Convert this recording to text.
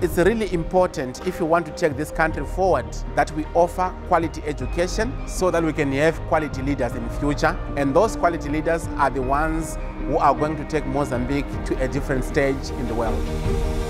It's really important if you want to take this country forward that we offer quality education so that we can have quality leaders in future. And those quality leaders are the ones who are going to take Mozambique to a different stage in the world.